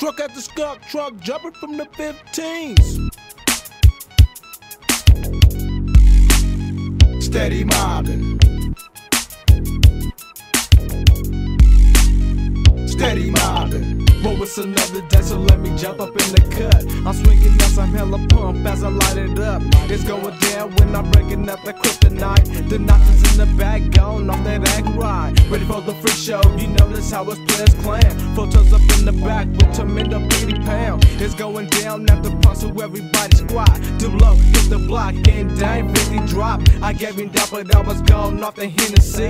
Truck at the skunk truck, jumping from the 15s. Steady mobbing. Steady mobbing. But it's another day, so let me jump up in the cut. I'm swinging up some hella pump as I light it up. It's going down when I'm breaking up the kryptonite. The notches in the back, gone off that act right. Ready for the free show, you know that's how it's players clan. Photos up in the back with tremendous 80 pound. It's going down at the front, so everybody squat. Too low, hit the block, and down 50 drop. I gave him that, but I was gone off the Hennessy.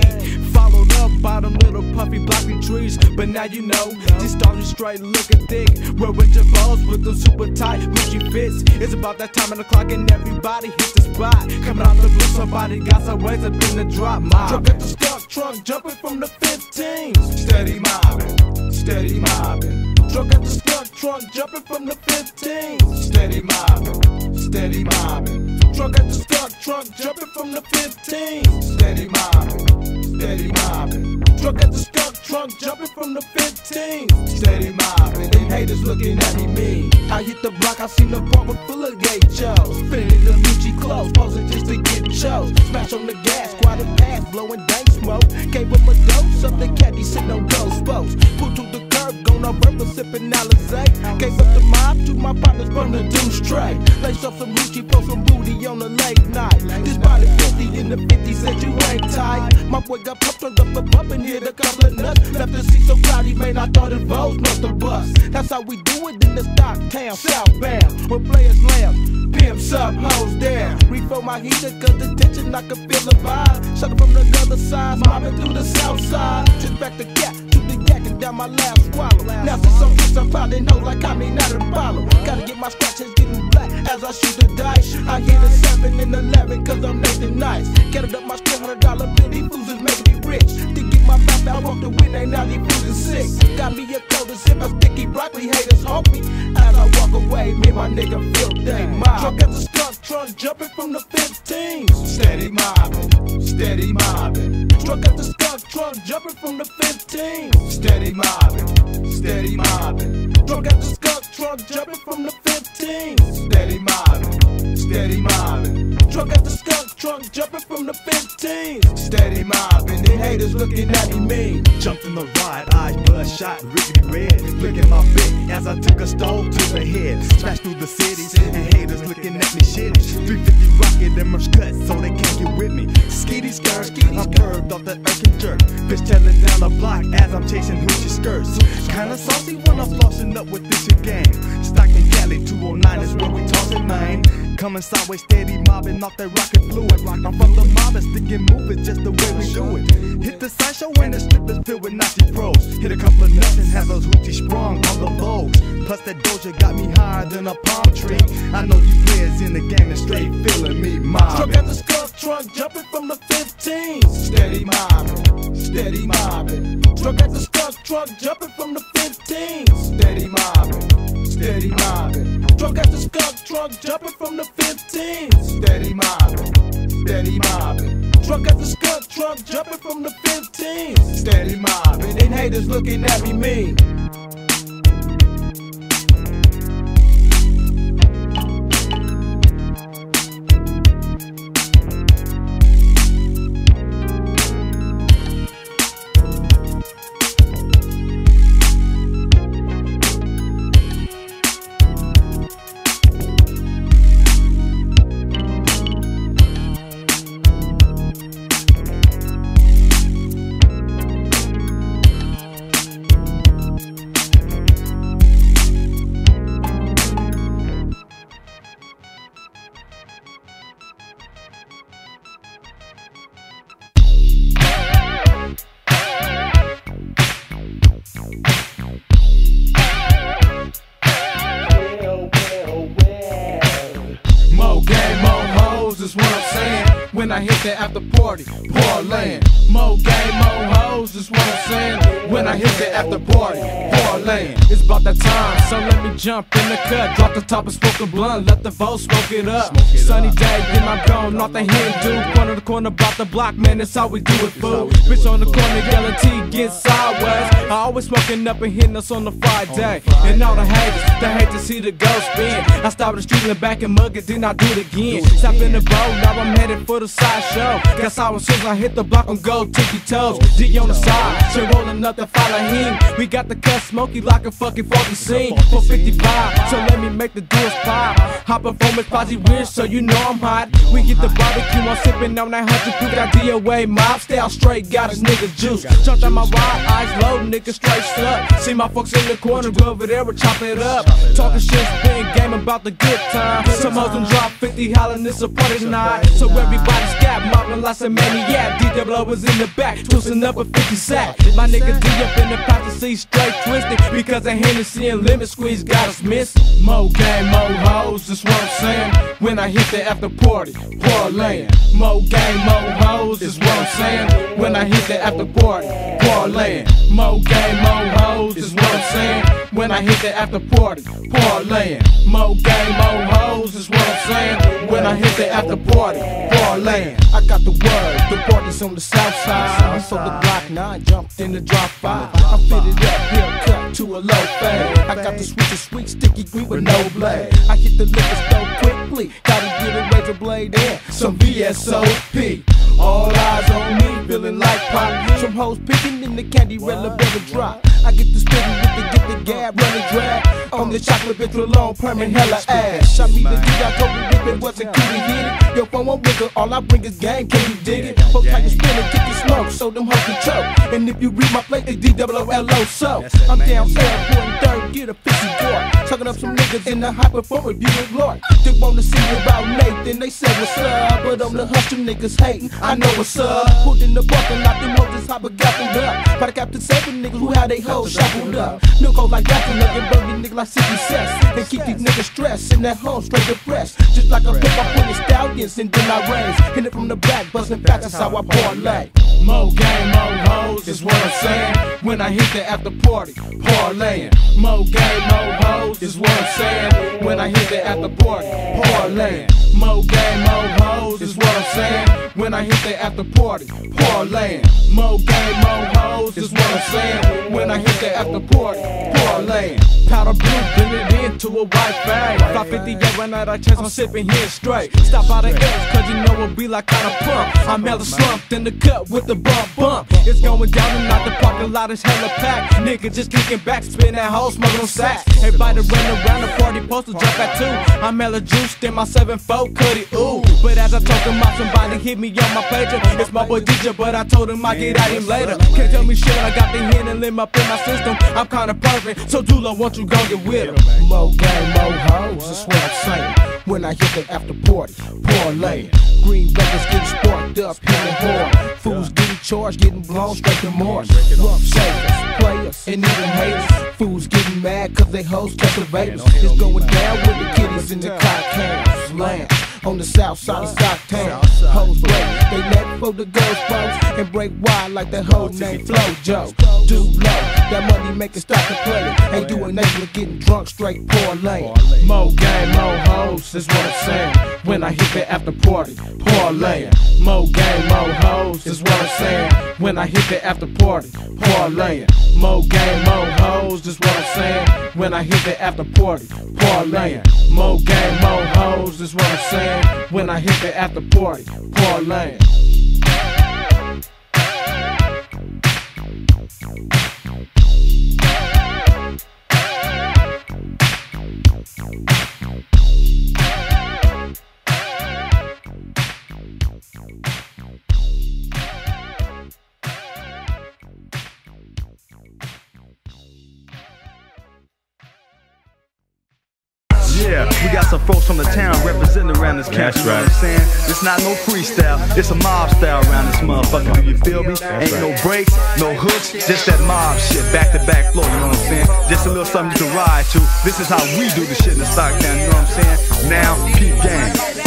Followed up by them little puffy blocky trees. But now you know, these stars are straight looking thick. Wearing your balls with them super tight Gucci fits. It's about that time of the clock, and everybody hit the spot. Coming out the blue, somebody got some ways up in the drop. Mob. Truck at the skunk trunk, jumping from the 15s. Steady mobbing, steady mobbing. Truck at the skunk trunk, jumping from the 15s. Steady mobbing, steady mobbing. Truck at the skunk trunk, jumping from the 15s. Steady mobbing, steady mobbing. Truck at the skunk trunk, jumping from the 15. Steady mobbing, and haters looking at me mean. I hit the block, I seen the apartment full of gay Joes. Fitted the Gucci clothes, posing just to get chose. Smash on the gas, quite a pass, blowing dank smoke. Gave him a dose of the caddy, sitting on ghost spokes. Put to the curb, gone off river, sipping Alizé. Gave up the mob to my partners from the deuce tray. Lace up some Gucci, post some booty on the late night. This body 50 in the 50 said you ain't tight. My boy got turned up a bump and hit a couple of nuts. Left the seat so cloudy, man, I thought it votes not the bus. That's how we do it in the stock town, southbound. When players laugh, pimps up, hoes down. Refill my heater, cause the tension, I can feel the vibe. Shut up from the other side, mobbing through the south side. Just back the gap, down my last swallow. Now since I'm pounding know like I mean not follow. Gotta get my scratches getting black as I shoot the dice. I hit a 7 and 11 cause I'm Nathan Nice. Get up my strong hundred dollar bill, these is making me rich. My back, I walk the win, ain't now fools is sick. Got me a coat to sip, a sticky broccoli haters haunt me. As I walk away, me my nigga feel day mob. Truck at the skunk trunk, jumping from the 15s. Steady mobbing, steady mobbing. Truck at the skunk trunk, jumping from the 15s. Steady mobbing, steady mobbing. Truck at the skunk trunk, jumping from the 15s. Steady mobbing, steady mobbing. Truck at the skunk trunk, jumping from the 15s. Steady mobbing, haters looking at me mean. Jumped in the ride, eyes bloodshot, rickety red. Flicking my bit as I took a stove to the head. Smashed through the city, and haters looking at me shitty. 350 rocket and merch cut, so they can't get with me. Skitty skirt, I'm curved off the and jerk. Bitch telling down the block as I'm chasing hoochie skirts. Kinda saucy when I'm flossing up with this here gang. Stocking Cali 209 is where we tossin', man. Coming sideways, steady mobbing off that rocket fluid. I'm from the mob and sticking moving just the way we do it. Hit the sideshow and the strip is filled with Nazi pros. Hit a couple of nuts and have those hoochies sprung on the lows. Plus that doja got me higher than a palm tree. I know you players in the game and straight feeling me Truck mobbing. at the skunk trunk, jumping from the 15s. Steady mobbing, steady mobbing. Truck at the skunk trunk, jumping from the 15s. Steady mobbing, steady mobbing. Truck the skunk trunk, jumping from the 15s. Steady mobbing, steady mobbing. Truck the skunk trunk, jumping from the 15s. Steady mobbing, and haters looking at me mean. I hit the after party, Portland. Mo gang, mo hoes is what I'm saying. When I hit the after party, Portland. parlayin'. It's about that time, so let me jump in the cut. Drop the top and smoke a blunt, let the vote smoke it up. Sunny day, then I'm gone, off the Hindu. Corner to corner, about the block, man, that's how we do it, fool. Bitch on the corner, yelling T, get sideways. I always smoking up and hitting us on the Friday. And all the haters, they hate to see the ghost spin. I stop the street and back and mug it, then I do it again. Stop in the boat, now I'm headed for the side show. Guess I was soon I hit the block on gold tippy toes. D on the side, she rolling up the follow him. We got the cut smoky like a fucking funky scene. 455, so let me make the doors pop. Hot performance, posse rich, so you know I'm hot. We get the barbecue, I'm sipping on that 100 proof, got DOA mob style straight, got us niggas juice. Jumped on my ride, eyes low, nigga straight stuck. See my folks in the corner, go over there, we're chopping it up. Talking shit, spitting game about the good time. Some hoes them drop 50, hollering it's a party tonight. So everybody's got mobbing like a maniac. D was in the back, twisting up a 50 sack. My nigga D up in the passenger seat, straight twisted. Because the Hennessy and limit squeeze got us missing. Mo gang, mo hoes, that's what I'm saying. When I hit the after party, parlaying. Mo gang, mo hoes, is what I'm saying. When I hit the after party, parlaying. Mo gang, mo hoes, is what I'm saying. When I hit the after party, parlaying. Mo gang, mo hoes, is what I'm saying. When I hit the after party, parlaying. I got the word, the party's on the south side. So the Glock 9 jumped in the drop 5. I fitted up, haircut to a low fade. I got the sweetest sweet sticky green with no blade. I hit the liquor store quickly, gotta get a razor blade in. Some VSOP. All eyes on me, feeling like pop. Some hoes picking in the candy red better drop. I get the spitting with the get the gab, running drag. On the chocolate bitch with long permanent hella ass. Shot me the D, I told me if it wasn't cool to hit it. Yo, phone one wiggle, all I bring is gang, can you dig it? Folks like to spin and kick the smoke, so them hoes can choke. And if you read my plate, it's D-O-O-L-O, so I'm down south, third, get a fishy door. Tucking up some niggas in the high performance, beauty Lord. They wanna see about Nathan, they say what's up. But on the hush, them niggas hating, I know what's up. Put in the parking lot, them hoes hop a up. By the captain seven niggas who had they hoes shuffled up. Milk hoes like rapping, looking burning niggas like 60 cents. And keep these niggas stressed in that home, straight depressed. Just like a pimp, I put the stallions and then I raise. Hit it from the back, buzzing back, that's how I parlay. Mo game, mo hoes is what I'm saying. When I hit the after party, parlaying. Mo game, mo hoes is what I'm saying. When I hit the after party, parlaying. Mo gang, mo hoes is what I'm saying. When I hit the after party, parlaying. Mo gang, mo hoes is what I'm saying. When I hit the after party, parlaying. Powder blue, bend it into a white bag. 558 when I chance, I'm sipping here straight. Stop by the edge, cause you know it be like kinda pump. I'm hella slumped in the cut with the bump bump. It's going down and out the parking lot is hella packed. Nigga just kicking back, spin that hole, smoking on sacks. Everybody run around the party, poster jump at two. I'm hella juiced in my 7-4 cutty, ooh. But as I talk to my somebody hit me on my pager. It's my boy DJ, but I told him I get at him later. Can't tell me shit, I got the hit and limb up in my system. I'm kinda perfect, so Dula, won't you go get with him? Mo When I hit the after party, parlay. Green records getting sparked up, hitting hard. Fools getting charged, getting blown straight to Mars. Rough shakers, players, and even haters. Fools getting mad cause they hoes cultivators. It's going down with the kiddies in the cocktails. Land on the south side of Stocktown. Hoes break, they neck for the ghost folks and break wide like that hoe named Flojo. Do low, that money make it stop to play. Ain't doing nothing but getting drunk straight parlay. Mo game, mo hoes is what I'm saying. When I hit the after party, parlay. Mo game, mo hoes is what I'm saying. When I hit the after party, parlay. Mo game, mo hoes is what I'm saying. When I hit the after party, parlay. Mo game, mo hoes is what I'm saying. When I hit the after party, parlay. Yeah, this country. You know what I'm saying? It's not no freestyle, it's a mob style around this motherfucker. Do you feel me? Ain't no breaks, no hooks, just that mob shit, back to back flow. You know what I'm saying? Just a little something you can ride to. This is how we do the shit in the Stocktown. You know what I'm saying? Now, peep gang.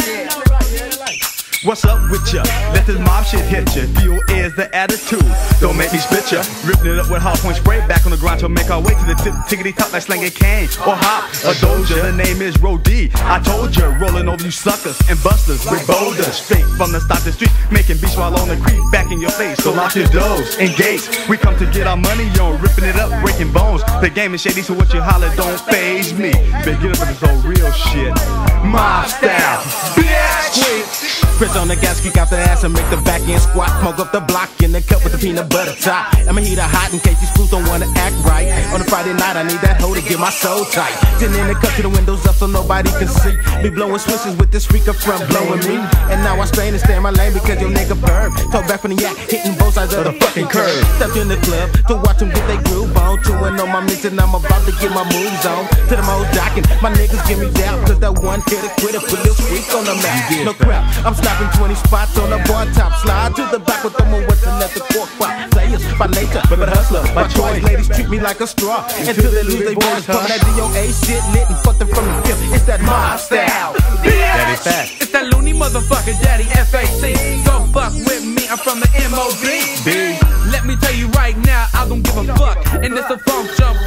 What's up with ya? Let this mob shit hit ya. Fuel is the attitude. Don't make me spit ya. Ripping it up with hard point spray back on the ground to make our way to the tip tickety top like slanging cane or hop a doja. The name is Rody. I told ya, rolling over you suckers and busters with boulders. Straight from the start the street, making beats while on the creek, back in your face. So lock your doors and gates. We come to get our money on, ripping it up, breaking bones. The game is shady, so what you holler don't phase me. Better get up with this whole real shit. My style, bitch. Press on the gas, kick out the ass and make the back end squat. Smoke up the block in the cup with the peanut butter top. I'ma heat her hot in case these fools don't wanna act right. On a Friday night, I need that hoe to get my soul tight. Then in the cup to the windows up so nobody can see. Be blowing switches with this freak up front blowing me. And now I strain to stay in my lane because your nigga perv. Talk back from the yak, hitting both sides of the fucking curve. Stepped in the club to watch them get they groove on. Chewing on my mix and I'm about to get my moves on. To the most jocking, my niggas give me down. Cause that one hit a quitter, put this freak on the map. No crap, I'm stopping 20 spots on the bar top. Slide to the back with the more to let the cork pop. Players by nature, but hustler by choice. Ladies treat me like a straw until they lose their voice. Pump that DOA shit lit and fuck them from the fifth. It's that mob style. That is fast. It's that loony motherfucker, daddy FAC. Don't fuck with me, I'm from the MOB. B. Let me tell you right now, I don't give a fuck. And it's a funk jump,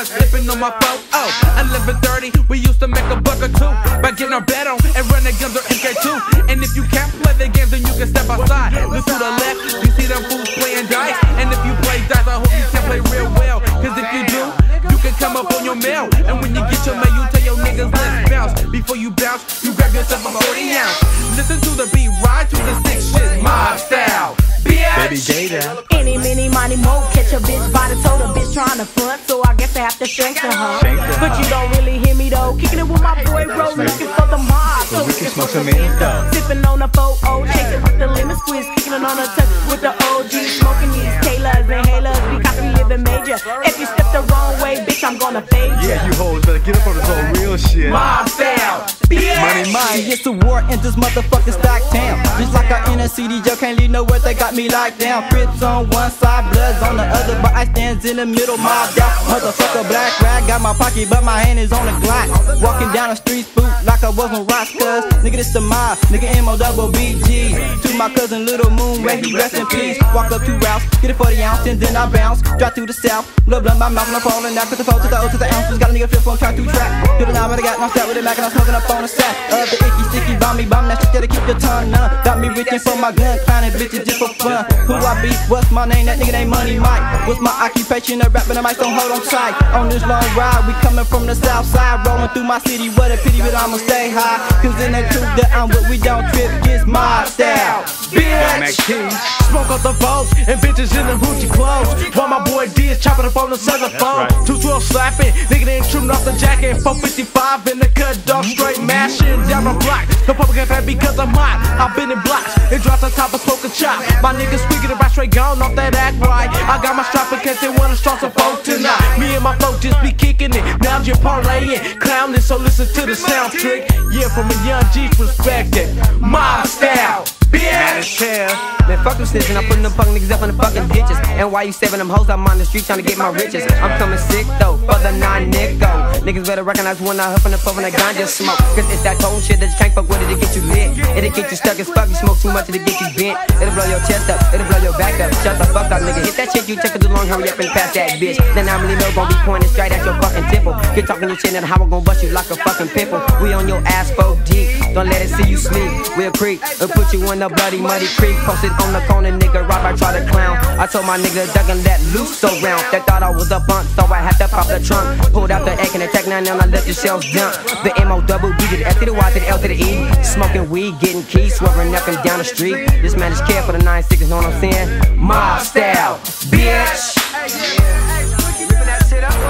Smoking on the blunt, slipping on my phone. Oh, I live at 30, we used to make a buck or two by getting our bet on and running guns or MK2. And if you can't play the game, then you can step outside. Look to the left, you see them fools playing dice. And if you play dice, I hope you can play real well. Cause if you do, you can come up on your mail. And when you get your mail, you tell your niggas let's bounce. Before you bounce, you grab yourself a 40 ounce. Listen to the beat, ride to the six shit, mob style. Baby Bitch. gay. Any, mini, money, mo. Catch a bitch by the toe. The bitch trying to front, so I I have to strengthen her. But you don't really hear me though. Kicking it with my boy Rose, looking for the mob. So we can smoke some Indo. Sipping on the 4 chasing with the lemon squeeze, kicking it on the touch with the OG. Smoking these Taylors and Halos, we living major. If you step the wrong way, bitch, I'm gonna fade. Yeah, you hoes better get up on this whole real shit. Mob Money, money. gets to war in this motherfucking Stocktown. Just like I in a CD, Joe can't leave nowhere, they got me locked down. Crips on one side, bloods on the other, but I stands in the middle, mobbed out. Motherfucker, black rag, got my pocket, but my hand is on the Glock. Walking down the street, spook like I wasn't rocks, cuz nigga, this the mob, nigga, M O double BG. To my cousin Little Moon, where he rest in peace. Walk up two routes, get it for the ounce, and then I bounce. Drive through the south, blood, blood, my mouth, and I'm falling out. Cut the four to the O to the ounces, got a nigga flip phone, try to track. To the nine, but I got knocked out with it, Mac, and I'm smoking up on the sack. Of the icky, sticky, bomb me, bomb that shit, gotta keep your tongue numb. Got me reaching for my gun, clowning bitches just for fun. Who I be, what's my name, that nigga named Money Mike. What's my occupation, a rapper, the mic don't hold on tight. On this long ride, we coming from the south side, rolling through my city, what a pity, but I'ma stay high. Cause in that truth that I'm with, we don't trip, gets my style. Bitch. Smoke up the boats and bitches in the hoochie clothes. While my boy D is chopping up on the southern phone. right. 212 slapping, nigga ain't trimming off the jacket. 455 in the cut, dog straight mashing down the block. No public can fan because I'm hot. I've been in blocks and dropped on top of smoke a chop. My niggas squeaking about straight gone off that act right. I got my strap in case they wanna start some folk tonight. Me and my folk just be kicking it. Now you're parlaying, clowning, so listen to the sound trick. Yeah, from a young G's perspective. My style, Bitch. Man, fuck them snitching, I'm putting them fucking niggas up in the fucking ditches. And why you saving them hoes? I'm on the street trying to get my riches. I'm coming sick though, for the nickel. Niggas better recognize when I huff in the puff and the ganja smoke. Cause it's that cold shit that you can't fuck with it to get you lit. It'll get you stuck as fuck, you smoke too much, it'll get you bent. It'll blow your chest up, it'll blow your back up. Shut the fuck up, nigga. Hit that shit, you take it too long, hurry up and pass that bitch. Then I'm really no gonna be pointing straight at your fucking temple. Get talking your shit and how I'm gonna bust you like a fucking pimple. We on your ass, folk deep. Don't let it see you sleep. We'll creep and put you in the bloody muddy creek. Posted on the corner, nigga. Rob, I try to clown. I told my nigga Doug and let loose so round. They thought I was a bunk, so I had to pop the trunk. Pulled out the egg and tech nine, and I let the shells dump. The MO double D to F to the Y to the L to the E. Smoking weed, getting keys, swerving up and down the street. This man is care for the nine sixes, know what I'm saying? Mob style, bitch. Ripping that shit up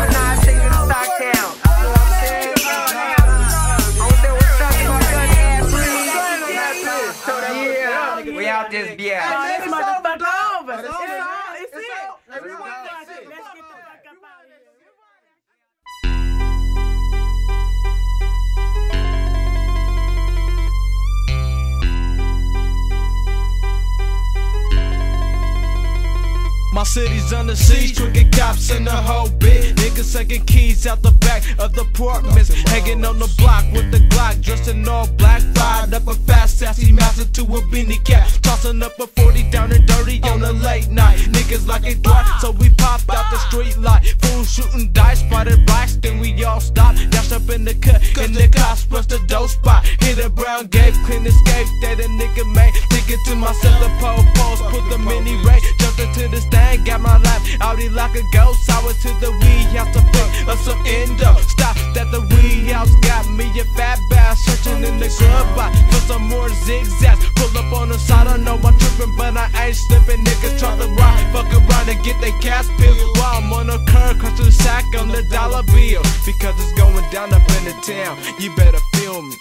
My city's under siege, tricking cops in the whole bit. Niggas taking keys out the back of the apartments. Hanging on the block with the Glock, dressed in all black. Fired up a fast, sassy master to a beanie cap. Tossing up a 40 down and dirty on a late night. Niggas like it dry, so we popped out the street light. Fools shooting dice, spotted rocks, then we all stopped. Dashed up in the cut, and the cops pressed the dope spot. Hit a brown gate, clean escape, that a nigga made. Thinking to myself, the pole post, put the mini ray. Jumped into the stand, got my lap, Audi like a ghost. I went to the weed house to pick up some endo. Stop that the weed house got me a fat bass, searching in the box for some more zigzags. Pull up on the side, I know I'm tripping, but I ain't slipping. Niggas try to ride, fuck around and get their cash bill. While I'm on the curb, crush the sack on the dollar bill. Because it's going down up in the town, you better feel me.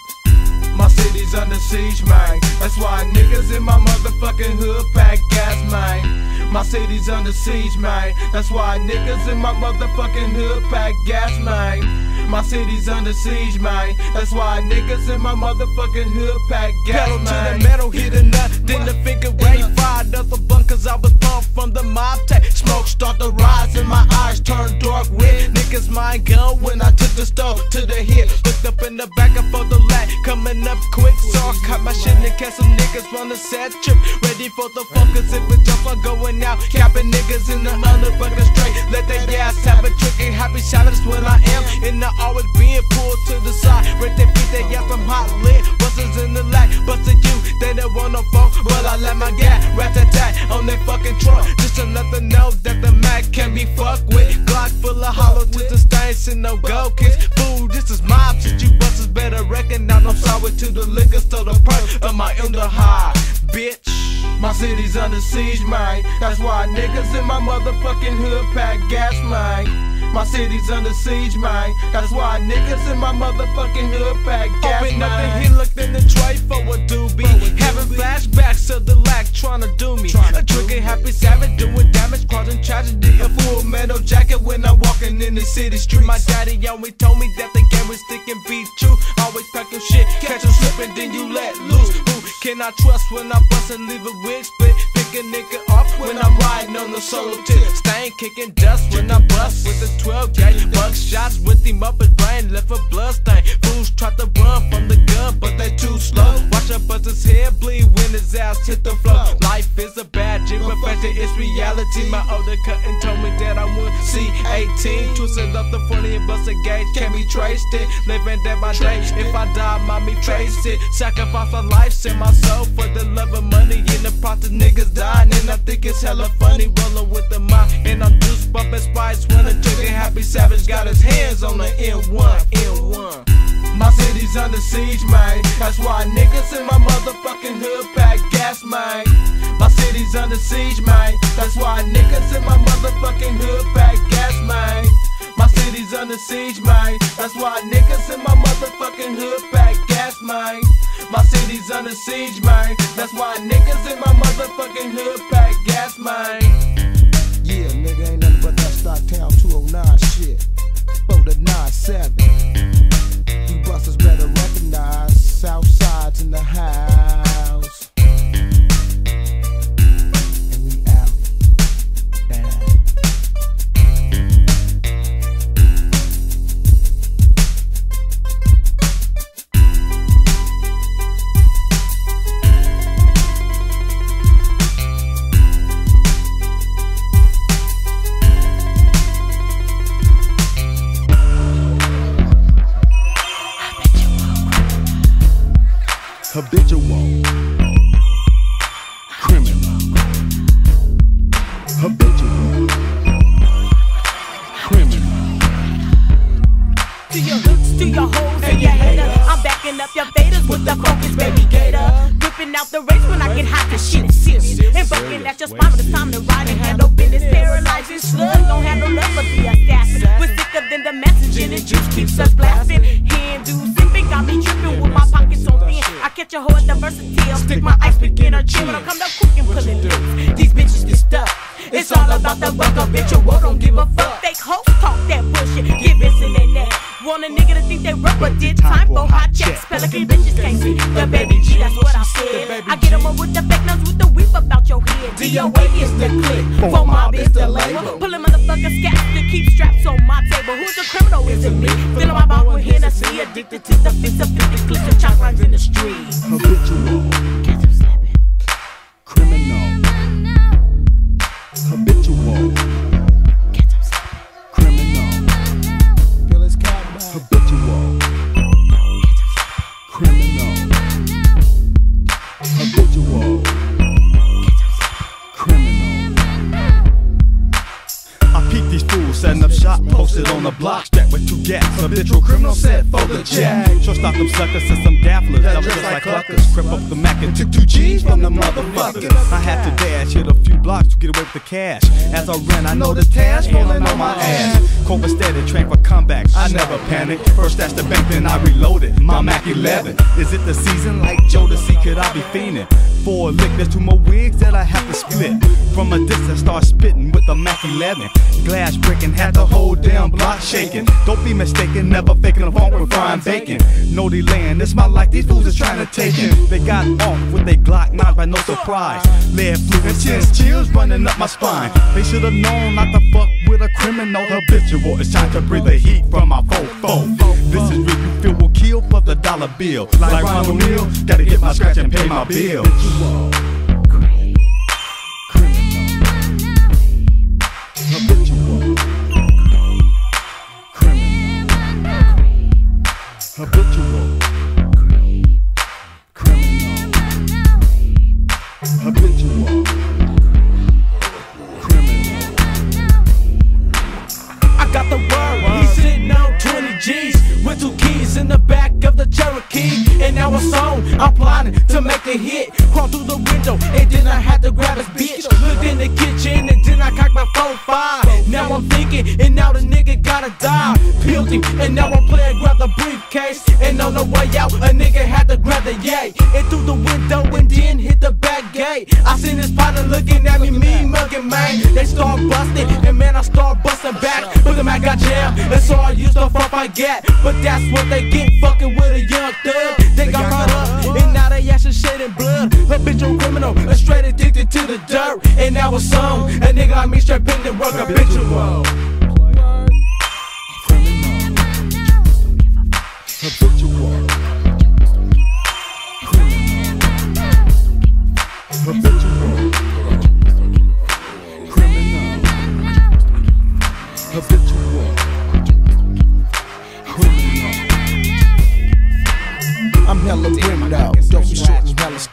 My city's under siege, man. That's why niggas in my motherfucking hood pack gas, man. My city's under siege, man. That's why niggas in my motherfucking hood pack gas, man. My city's under siege, man. That's why niggas in my motherfucking hood pack gas, Pedal man. to the metal, hit a nut, then the figure eight. Fired up the bunk, cause I was pumped from the mob tech. Smoke start to rise and my eyes turn dark red. Niggas mind gun when I took the stove to the hip. Looked up in the back of for the lat, coming up quick. So I cut my shit and catch some niggas on the set trip. Ready for the focus if it jump, I'm going out. Capping niggas in the motherfucking straight. Let they ass have a trick and happy shouters when I am. In I always being pulled to the side. Right they beat they ass, I'm hot lit. Busters in the lag, busted you. They don't want no phone, but I let my gat rat a tat on that fucking truck. Just to let them know that the Mac can be fucked with. Glock full of hollow tips and stains and no go kicks. Fool, this is mob shit. You busters better recognize I'm sorry to the liquor store, the perk of my under high, bitch. My city's under siege, man. That's why niggas in my motherfucking hood pack gas, man. My city's under siege, man. That's why niggas in my motherfucking hood pack gas, Open up the hill, looked in the tray for a doobie. Having flashbacks of the lack, trying to do me. A drinking happy savage, doing damage, causing tragedy. A full metal jacket when I'm walking in the city street. My daddy always told me that the game was thick and be true. Always pack your shit, catch them slipping, then you let loose. Who can I trust when I bust and leave a wig split? Pick a nigga when I'm riding on the solo tip. Stain kicking dust when I bust with the 12 gauge. Bug shots with him up his brain, left a blood stain. Fools try to run from the gun, but they too slow. Watch bust his head bleed when his ass hit the floor. Life is a bad dream, but better it's reality. My older cousin told me that I would see 18. Twisted up the funny and bust a gauge, can't be traced it. Living day by day, if I die, mommy trace it. Sacrifice my life, send my soul for the love of money. In the process, niggas dying, and I think it's hella funny. Rolling with the mind, and I'm juice bumping spice when a chicken happy savage got his hands on the N1. N1. My city's under siege, man. That's why niggas in my motherfucking hood pack gas, man. My city's under siege, man. That's why niggas in my motherfucking hood pack gas, man. My city's under siege, man. That's why niggas in my motherfucking hood pack gas, man. My city's under siege, man. That's why niggas in my motherfucking hood pack gas, man. Yeah, nigga, ain't nothing but that Stocktown 209 shit. 4 the 97. To your hoes, and your haters. I'm backing up your faders with the focus, baby gator. Whipping out the race when I get hot, this shit is serious. And bucking at your spine when it's time to ride and handle business. Paralyzing slugs, don't have no love for the assassin. We're sicker than the messenger, the juice keeps us blasting. Hand dudes sipping, got me tripping with my pockets on thin. I catch a hoe at the versatile, stick my ice pick in her chin when I come up quick and pulling lips. These bitches get stuck. It's all about the buck up, bitch. Your world don't give a fuck. Fake hoes talk that bullshit, get this in their neck. Want a nigga to think they but did time for hot checks. Pelican bitches can't see the baby G, that's what I said. I get 'em up with the fake nuts with the weep about your head. DOA is the click, for mob is the label. Pulling motherfuckers scats to keep straps on my table. Who's the criminal? Is it me? Filling my ball with Hennessy, addicted to the fix of 50 clicks of chop lines in the street. With the cash. As I ran, I noticed Tash falling on my ass. Cobra steady, train for comeback. I never panic. First that's the bank, then I reload it. My Mac 11. Is it the season like Joe to see? Could I be fiending? For a lick, there's two more wigs that I have to split. From a distance, start spitting with the Mac 11. Glass breaking, had to whole damn block shaking. Don't be mistaken, never faking a phone with frying bacon. No delaying, it's my life, these fools is trying to take it. They got off with they Glock 9 by no surprise. Lead fluid and chills, chills running up my spine. They should have known not to fuck with a criminal habitual. It's time to breathe the heat from my fofo. This is real, you feel will kill for the dollar bill. Like Ron O'Neal, gotta get my scratch and pay my bill. Habitual. Criminal. Habitual. Criminal. I got the word. He's sitting on 20 G's with two keys in the back of the Cherokee. And now a song, I'm plotting to make a hit. Crawl through the window, and then I had to grab his bitch. Looked in the kitchen, and then I cocked my phone five. Now I'm thinking, and now the nigga gotta die. Him, and now I'm playing, grab the briefcase. And on the way out, a nigga had to grab the yay. And through the window, and then hit the back gate. I seen his partner looking at me, me mugging, man. They start busting, and man, I start busting back. But the man got jammed, and so I used the fuck I get. But that's what they get fucking with a young thug. They got caught up, and now they actually shedding blood. A bitch a criminal, a straight addicted to the dirt. And now a song, a nigga like me straight to work. Habitual. Habitual. Criminal. Habitual.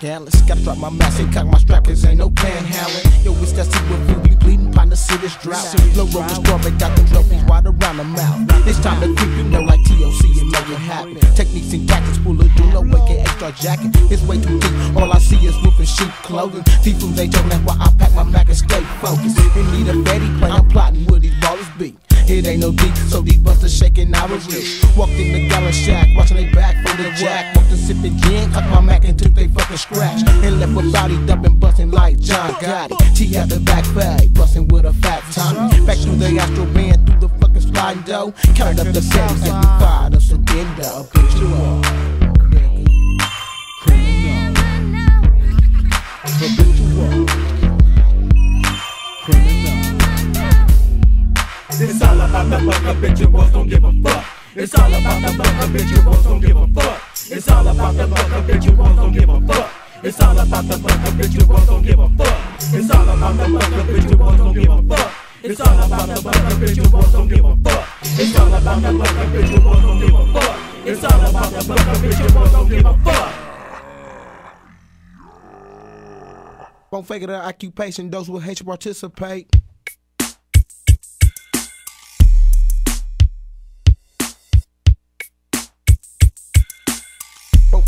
Scandalous. Gotta drop my mask and cock my strap, cause ain't no panhandling. Yo, it's that food, we be bleeding, partner, see this drought. Low roller strawberry, got them trophies right around the mouth. It's time to creep, you know, like TOC and make it happen. Techniques and tactics, full of dulo, aka extra jacket. It's way too deep, all I see is and sheep clothing. These fools ain't joking, that's why I pack my Mac and stay focused. In need a Betty plan, I'm plotting where these ballers be. It ain't no deep, so these busters shaking our wrist. Walked in the gallon shack, watching they back for the jack. Walked in sipping gin, cut my Mac and took they fucking scratch. And left with body dumping, busting like John Gotti. T had the back bag, busting with a fat Tommy. Back through the Astro ran through the fucking sliding door. Counted up the pennies and we fired up some bendo. Habitual. Criminal. Habitual. Criminal. All about the fuck, habituals don't give a fuck. It's all about the fuck, habituals don't give a fuck. It's all about the fuck, habituals don't give a fuck. It's all about the fuck, habituals don't give a fuck. It's all about the fuck, habituals don't give a fuck. It's all about the fuck, habituals don't give a fuck. It's all about the fuck, habituals don't give a fuck. It's all about the fuck, habituals don't give a fuck. Won't fake it, occupation, those who hate to participate.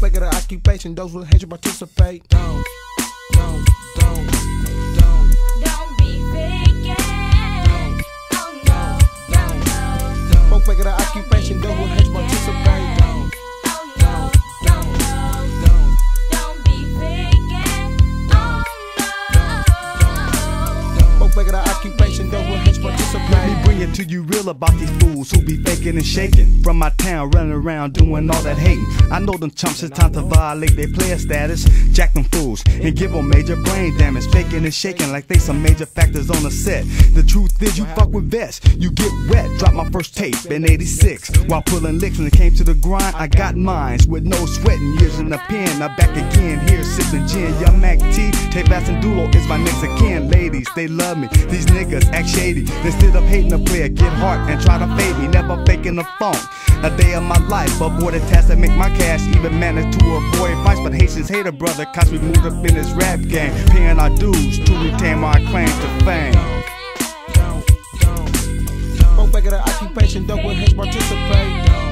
Won't fake it, occupation, those who hate to participate. Don't, don't, don't, don't. Don't be faking. Oh no. Won't fake it, occupation, those who hate participate. Real about these fools who be faking and shaking. From my town, running around doing all that hating. I know them chumps, it's time to violate their player status. Jack them fools and give them major brain damage. Faking and shaking like they some major factors on the set. The truth is, you fuck with vets, you get wet. Drop my first tape in 86. While pulling licks when it came to the grind, I got mines with no sweating. Years in the pen, I back again. Here sipping gin. Young Mac T, Tape Bass and Dulo is my next again. Ladies, they love me. These niggas act shady. Instead of hating a player, get hard and try to fade me. Never faking the phone. A day of my life, avoid the tasks that make my cash. Even manage to avoid fights, but Haitians hate a brother. Cause we moved up in this rap game. Paying our dues to retain our claim to fame. Regular occupation, don't want to participate.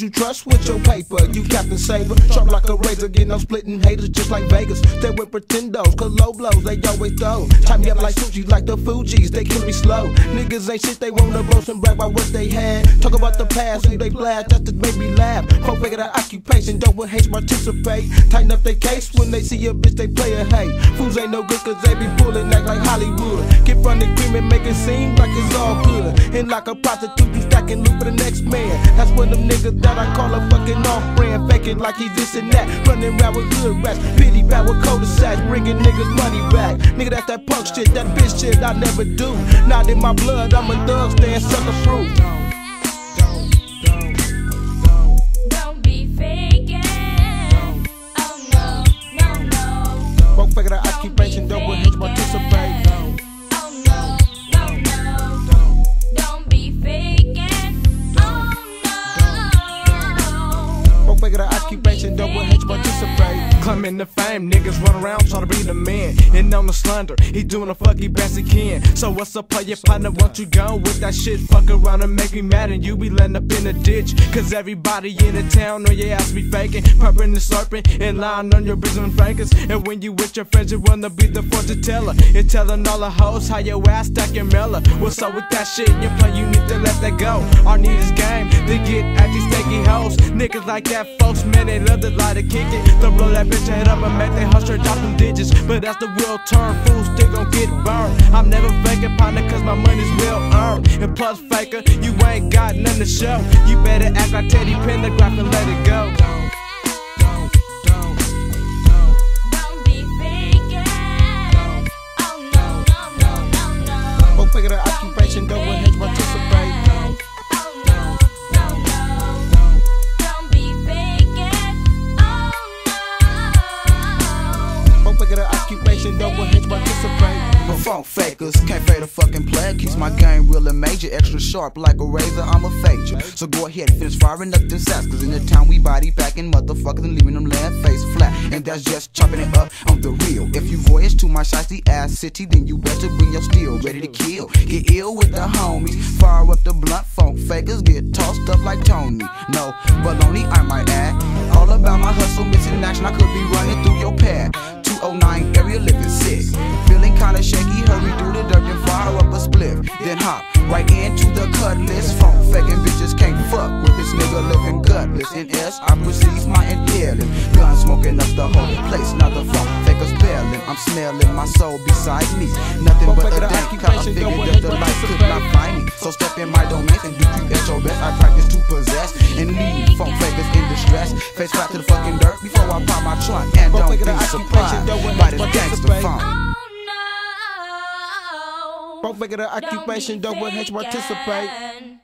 You trust with your paper, you Captain Saver. Sharp like a razor, get no splitting haters just like Vegas. Stay with pretendos, cause low blows they always throw. Tie me up like sushi, like the Fugees, they kill me slow. Niggas ain't shit, they wanna blow some brag about what they had. Talk about the past, who they blast, just to make me laugh. Folk figure that occupation, don't want hate participate. Tighten up their case when they see a bitch, they play a hate. Fools ain't no good cause they be pulling act like Hollywood. Get from the cream and make it seem like it's all good. And like a prostitute, you stacking loot for the next man. That's when them niggas that I call a fucking off brand, faking like he this and that. Running around with good rats, pity back with cul-de-sacs, bringing niggas money back. Nigga, that's that punk shit, that bitch shit I never do. Not in my blood, I'm a thug, staying sucker proof. He doing the fucky best he can. So what's up, play your partner? Won't you go with that shit? Fuck around and make me mad, and you be letting up in the ditch. Cause everybody in the town know your ass be faking, pumping and slurping, and lying on your bitch and frankers. And when you with your friends, you wanna be the fortune teller. And telling all the hoes how your ass stacking mellow. What's up with that shit? You play, you need to go. Our need is game to get at these stinky hoes. Niggas like that, folks, man, they love to lie to kick it. To blow that bitch head up and make they hustle drop them digits. But as the world turn, fools still gon' get burned. I'm never faking partner cause my money's well earned. And plus faker, you ain't got nothing to show. You better act like Teddy Pendergrass and let it go. Don't be faking. Oh, Fakers can't fade a fucking player. Keeps my game real and major, extra sharp like a razor. I'm a faker. So go ahead, finish firing up them sets. Cause in the town we body packing motherfuckers and leaving them land face flat. And that's just chopping it up on the real. If you voyage to my shiesty ass city, then you better bring your steel ready to kill. Get ill with the homies. Fire up the blunt, funk fakers get tossed up like Tony. No, but only I might add. All about my hustle, missing action. I could be running through your path. 209 area living sick. Feeling kinda shaky, hurry through the dirt and fire up a spliff. Then hop right into the cut list. Funk faking bitches can't fuck with this nigga living gutless. In S, I proceeds my impaling. Gun smoking up the whole place. not the funk fakers bailing. I'm smelling my soul beside me. Nothing but a dank. Cause I figured that the light could not find me. So step in my domain and do you at your best. I practice to possess and leave funk fakers in distress. Face flat to the fucking dirt before I pop my trunk. And don't faker be the occupation, surprised don't want by to this gangster participate. funk. Oh no. Folk figure the occupation, don't want to participate. Don't be faking.